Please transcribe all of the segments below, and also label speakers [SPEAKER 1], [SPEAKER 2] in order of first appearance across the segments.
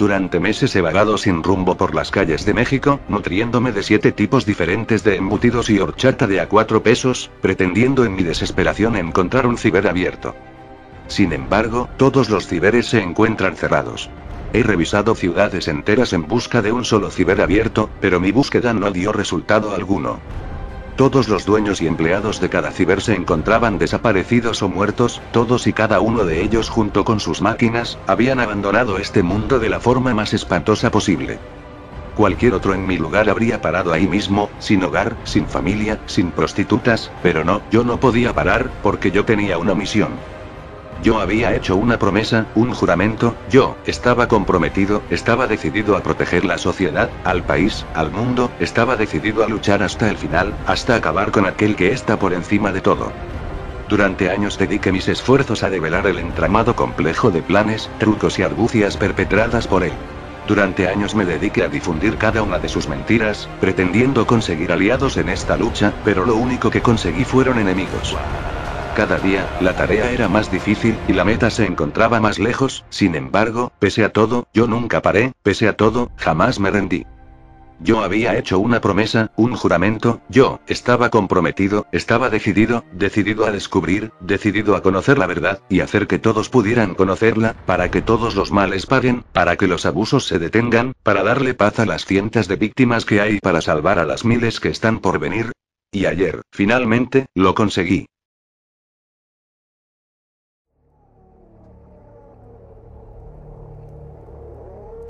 [SPEAKER 1] Durante meses he vagado sin rumbo por las calles de México, nutriéndome de siete tipos diferentes de embutidos y horchata de a cuatro pesos, pretendiendo en mi desesperación encontrar un ciber abierto. Sin embargo, todos los ciberes se encuentran cerrados. He revisado ciudades enteras en busca de un solo ciber abierto, pero mi búsqueda no dio resultado alguno. Todos los dueños y empleados de cada ciber se encontraban desaparecidos o muertos, todos y cada uno de ellos junto con sus máquinas, habían abandonado este mundo de la forma más espantosa posible. Cualquier otro en mi lugar habría parado ahí mismo, sin hogar, sin familia, sin prostitutas, pero no, yo no podía parar, porque yo tenía una misión. Yo había hecho una promesa, un juramento, yo, estaba comprometido, estaba decidido a proteger la sociedad, al país, al mundo, estaba decidido a luchar hasta el final, hasta acabar con aquel que está por encima de todo. Durante años dediqué mis esfuerzos a develar el entramado complejo de planes, trucos y argucias perpetradas por él. Durante años me dediqué a difundir cada una de sus mentiras, pretendiendo conseguir aliados en esta lucha, pero lo único que conseguí fueron enemigos. Cada día, la tarea era más difícil, y la meta se encontraba más lejos, sin embargo, pese a todo, yo nunca paré, pese a todo, jamás me rendí. Yo había hecho una promesa, un juramento, yo, estaba comprometido, estaba decidido, decidido a descubrir, decidido a conocer la verdad, y hacer que todos pudieran conocerla, para que todos los males paguen, para que los abusos se detengan, para darle paz a las cientos de víctimas que hay, para salvar a las miles que están por venir. Y ayer, finalmente, lo conseguí.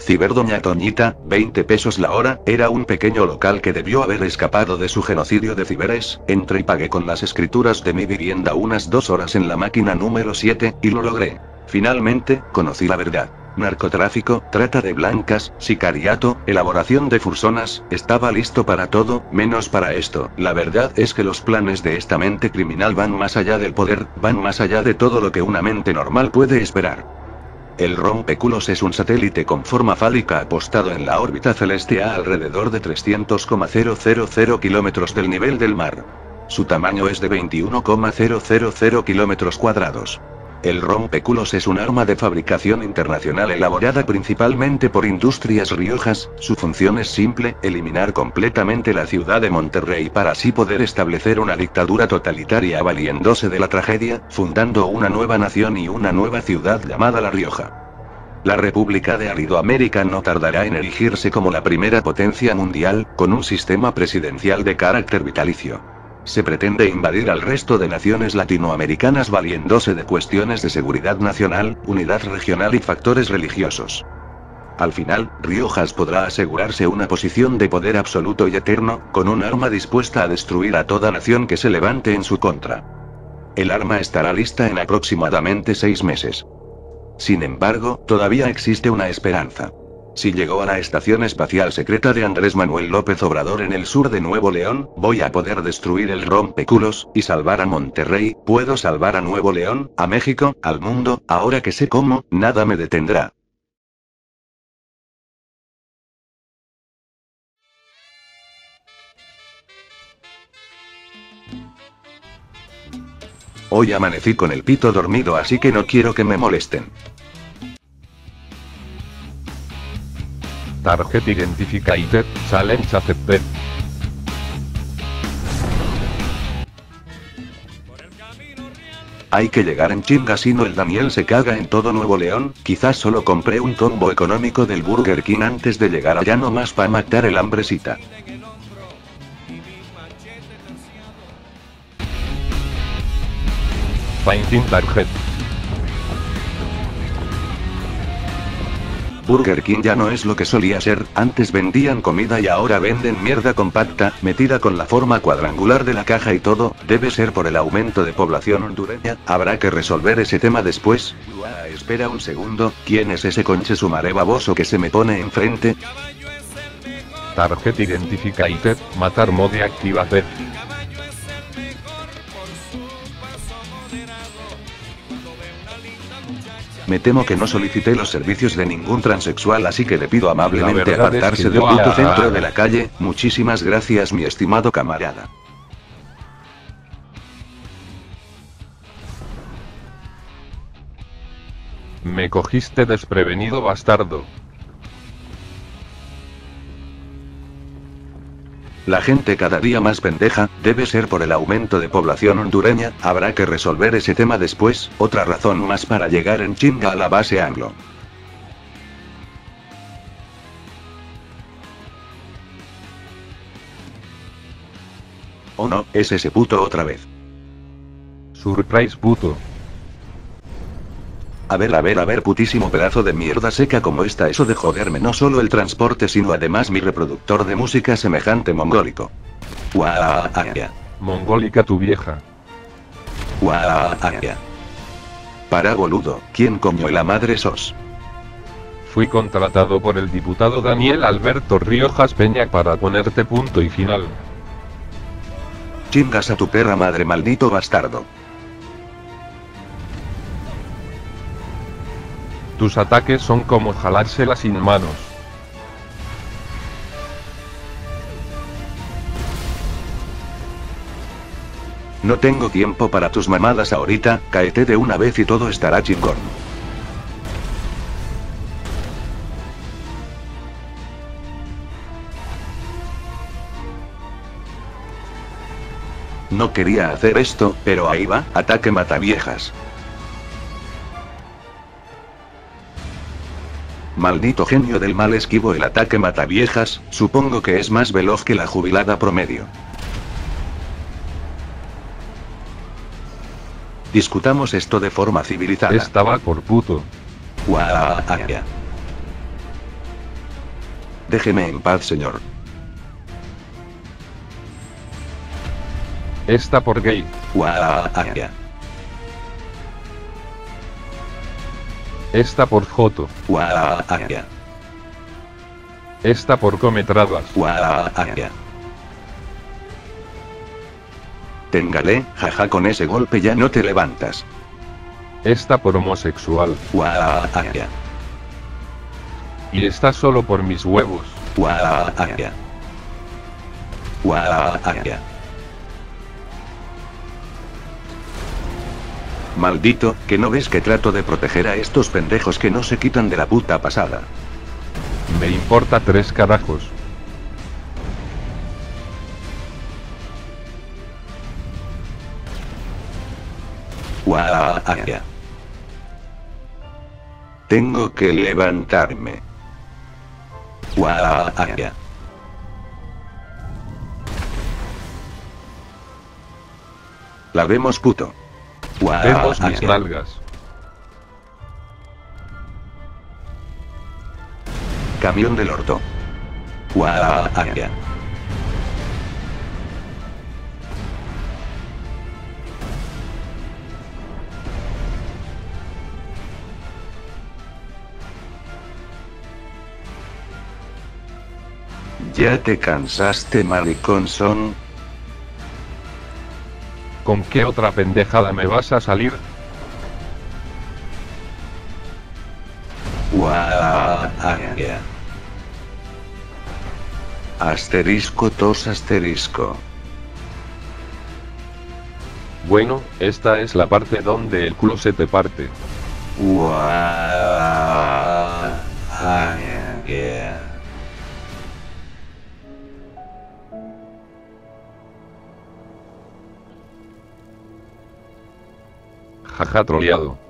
[SPEAKER 1] Ciber Doña Toñita, 20 pesos la hora, era un pequeño local que debió haber escapado de su genocidio de ciberes, entré y pagué con las escrituras de mi vivienda unas dos horas en la máquina número 7, y lo logré. Finalmente, conocí la verdad. Narcotráfico, trata de blancas, sicariato, elaboración de fursonas, estaba listo para todo, menos para esto. La verdad es que los planes de esta mente criminal van más allá del poder, van más allá de todo lo que una mente normal puede esperar. El rompeculos es un satélite con forma fálica apostado en la órbita celeste a alrededor de 300,000 kilómetros del nivel del mar. Su tamaño es de 21,000 kilómetros cuadrados. El rompeculos es un arma de fabricación internacional elaborada principalmente por Industrias Riojas, su función es simple, eliminar completamente la ciudad de Monterrey para así poder establecer una dictadura totalitaria valiéndose de la tragedia, fundando una nueva nación y una nueva ciudad llamada La Rioja. La República de Aridoamérica no tardará en erigirse como la primera potencia mundial, con un sistema presidencial de carácter vitalicio. Se pretende invadir al resto de naciones latinoamericanas valiéndose de cuestiones de seguridad nacional, unidad regional y factores religiosos. Al final, Riojas podrá asegurarse una posición de poder absoluto y eterno, con un arma dispuesta a destruir a toda nación que se levante en su contra. El arma estará lista en aproximadamente seis meses. Sin embargo, todavía existe una esperanza. Si llegó a la estación espacial secreta de Andrés Manuel López Obrador en el sur de Nuevo León, voy a poder destruir el rompeculos, y salvar a Monterrey, puedo salvar a Nuevo León, a México, al mundo, ahora que sé cómo, nada me detendrá. Hoy amanecí con el pito dormido así que no quiero que me molesten.
[SPEAKER 2] Target Identificated, Challenge Accepted.
[SPEAKER 1] Hay que llegar en chinga si no el Daniel se caga en todo Nuevo León, quizás solo compré un combo económico del Burger King antes de llegar allá nomás para matar el hambrecita.
[SPEAKER 2] Finding Target.
[SPEAKER 1] Burger King ya no es lo que solía ser, antes vendían comida y ahora venden mierda compacta, metida con la forma cuadrangular de la caja y todo, debe ser por el aumento de población hondureña, habrá que resolver ese tema después. Espera un segundo, ¿quién es ese conche sumaré baboso que se me pone enfrente?
[SPEAKER 2] Target Identificated, Matar Mode Activate.
[SPEAKER 1] Me temo que no solicité los servicios de ningún transexual así que le pido amablemente
[SPEAKER 2] verdad es
[SPEAKER 1] apartarse
[SPEAKER 2] que
[SPEAKER 1] del puto centro de la calle, muchísimas gracias mi estimado camarada.
[SPEAKER 2] Me cogiste desprevenido bastardo.
[SPEAKER 1] La gente cada día más pendeja, debe ser por el aumento de población hondureña, habrá que resolver ese tema después, otra razón más para llegar en chinga a la base anglo. Oh no, es ese puto otra vez.
[SPEAKER 2] Surprise puto.
[SPEAKER 1] A ver, a ver, a ver, putísimo pedazo de mierda seca como está eso de joderme no solo el transporte sino además mi reproductor de música semejante mongólico. Guaaaya.
[SPEAKER 2] Mongólica tu vieja.
[SPEAKER 1] Guaaaya. Para boludo, ¿quién coño la madre sos?
[SPEAKER 2] Fui contratado por el diputado Daniel Alberto Riojas Peña para ponerte punto y final.
[SPEAKER 1] Chingas a tu perra madre maldito bastardo.
[SPEAKER 2] Tus ataques son como jalársela sin manos.
[SPEAKER 1] No tengo tiempo para tus mamadas ahorita, caete de una vez y todo estará chingón. No quería hacer esto, pero ahí va, ataque mata Maldito genio del mal esquivo el ataque mata viejas, supongo que es más veloz que la jubilada promedio. Discutamos esto de forma civilizada.
[SPEAKER 2] Estaba por puto.
[SPEAKER 1] Guaaaya. Déjeme en paz, señor.
[SPEAKER 2] Esta por gay.
[SPEAKER 1] Guaaaya.
[SPEAKER 2] Esta por joto. Esta por cometradas.
[SPEAKER 1] Guaaaya. Téngale, jaja con ese golpe ya no te levantas.
[SPEAKER 2] Esta por homosexual. Y esta solo por mis huevos.
[SPEAKER 1] Maldito, que no ves que trato de proteger a estos pendejos que no se quitan de la puta pasada.
[SPEAKER 2] Me importa tres carajos.
[SPEAKER 1] Tengo que levantarme. La vemos puto.
[SPEAKER 2] Vemos mis nalgas.
[SPEAKER 1] Camión del orto. Guaaaya. ¿Ya te cansaste, maricón son?
[SPEAKER 2] ¿Con qué otra pendejada me vas a salir?
[SPEAKER 1] Asterisco tos asterisco.
[SPEAKER 2] Bueno, esta es la parte donde el culo se te parte. Jaja troleado.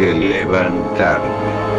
[SPEAKER 1] Levantarme.